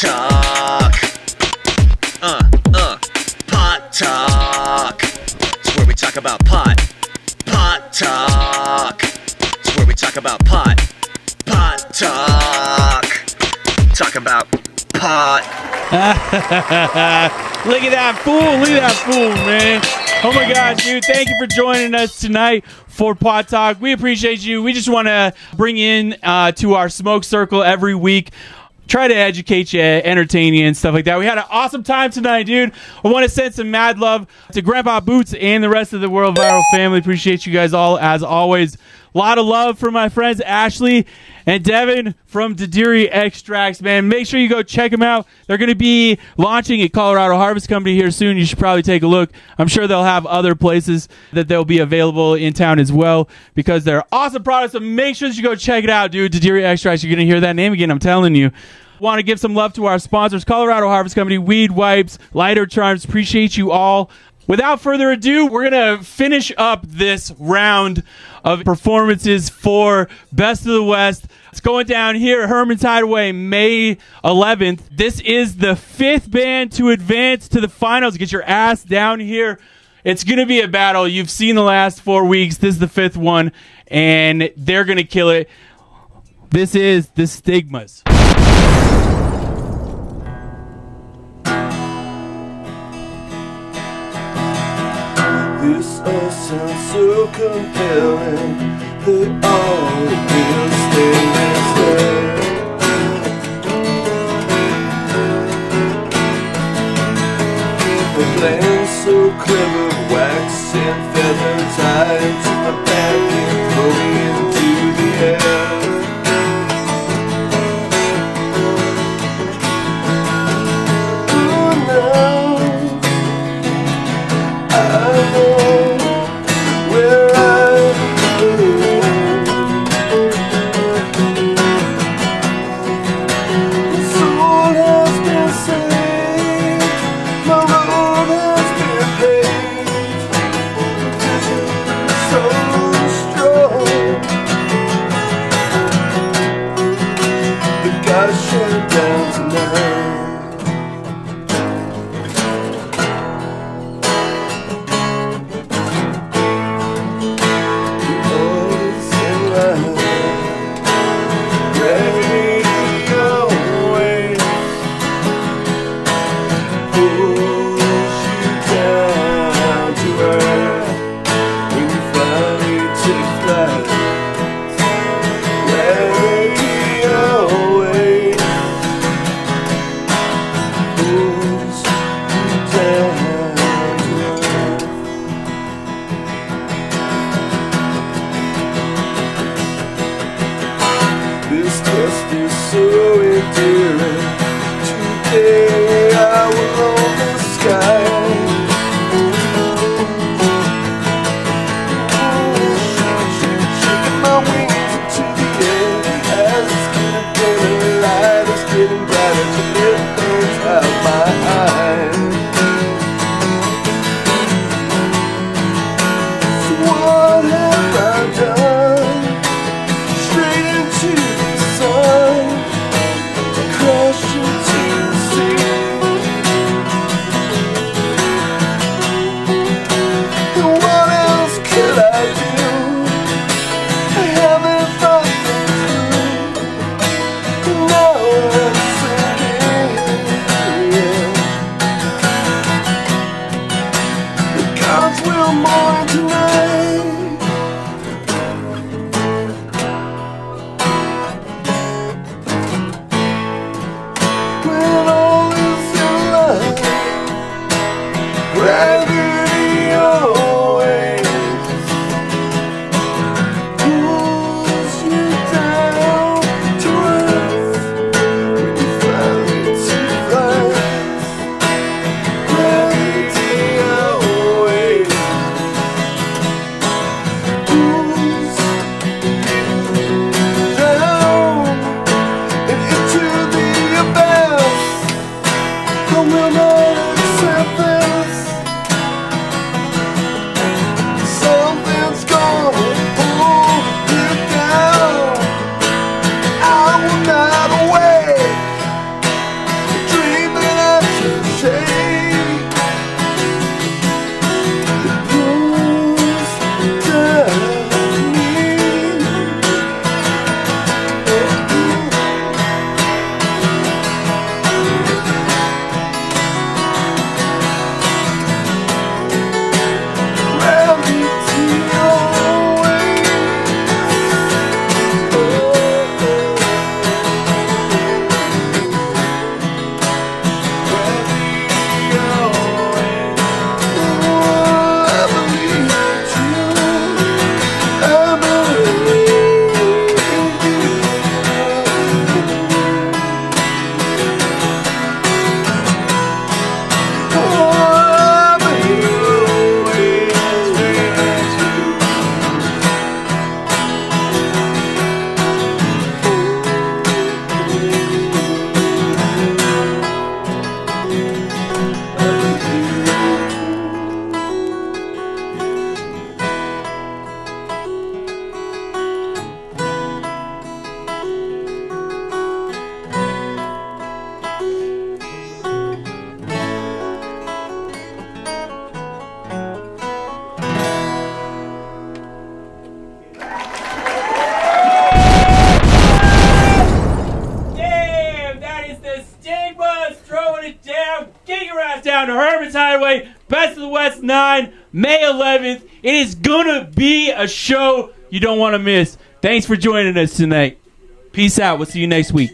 talk. Uh, uh, pot talk. It's where we talk about pot. Pot talk. It's where we talk about pot. Pot talk. Talk about pot. Look at that fool. Look at that fool, man. Oh my gosh, dude. Thank you for joining us tonight for Pot Talk. We appreciate you. We just want to bring in uh, to our smoke circle every week. Try to educate you, entertain you, and stuff like that. We had an awesome time tonight, dude. I want to send some mad love to Grampa Boots and the rest of the World Viral family. Appreciate you guys all, as always. Lot of love for my friends Ashley and Devin from Dadirri Extracts, man. Make sure you go check them out. They're going to be launching at Colorado Harvest Company here soon. You should probably take a look. I'm sure they'll have other places that they'll be available in town as well because they're awesome products. So make sure that you go check it out, dude. Dadirri Extracts. You're going to hear that name again. I'm telling you. Want to give some love to our sponsors, Colorado Harvest Company, Weed Wipes, Lighter Charms. Appreciate you all. Without further ado, we're going to finish up this round of performances for Best of the West. It's going down here at Herman's Hideaway May 11th. This is the fifth band to advance to the finals. Get your ass down here. It's going to be a battle. You've seen the last four weeks. This is the fifth one, and they're going to kill it. This is the Stigmas. All sounds so compelling They all the will stay there The plan so clever Wax and feather tied to my back And throw into the air This test is so endearing. Today I Best of the West 9, May 11th. It is going to be a show you don't want to miss. Thanks for joining us tonight. Peace out. We'll see you next week.